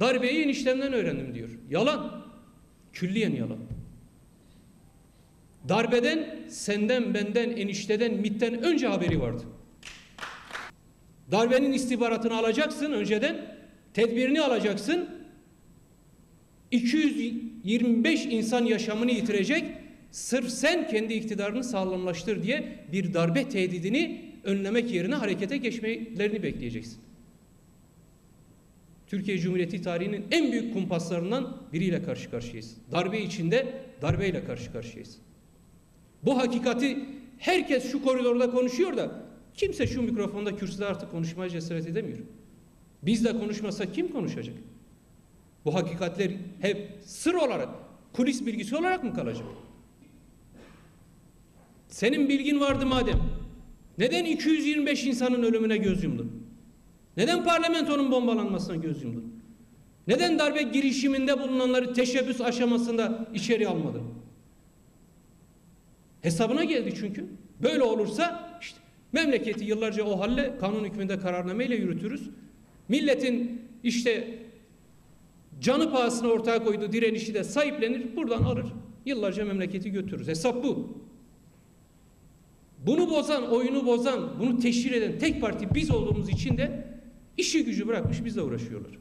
Darbeyi eniştemden öğrendim diyor. Yalan. Külliyen yalan. Darbeden senden, benden, enişteden, MİT'ten önce haberi vardı. Darbenin istihbaratını alacaksın önceden, tedbirini alacaksın. 225 insan yaşamını yitirecek, sırf sen kendi iktidarını sağlamlaştır diye bir darbe tehdidini önlemek yerine harekete geçmelerini bekleyeceksin. Türkiye Cumhuriyeti tarihinin en büyük kumpaslarından biriyle karşı karşıyayız. Darbe içinde darbeyle karşı karşıyayız. Bu hakikati herkes şu koridorda konuşuyor da kimse şu mikrofonda kürsüde artık konuşmaya cesaret edemiyor. Biz de konuşmasa kim konuşacak? Bu hakikatler hep sır olarak, kulis bilgisi olarak mı kalacak? Senin bilgin vardı madem. Neden 225 insanın ölümüne göz yumdun? Neden parlamentonun bombalanmasına göz yumdun? Neden darbe girişiminde bulunanları teşebbüs aşamasında içeri almadın? Hesabına geldi çünkü. Böyle olursa işte memleketi yıllarca o halle kanun hükmünde kararnameyle yürütürüz. Milletin işte canı pahasına ortaya koyduğu direnişi de sahiplenir, buradan alır. Yıllarca memleketi götürürüz. Hesap bu. Bunu bozan, oyunu bozan, bunu teşhir eden tek parti biz olduğumuz için de işi gücü bırakmış bizle uğraşıyorlar.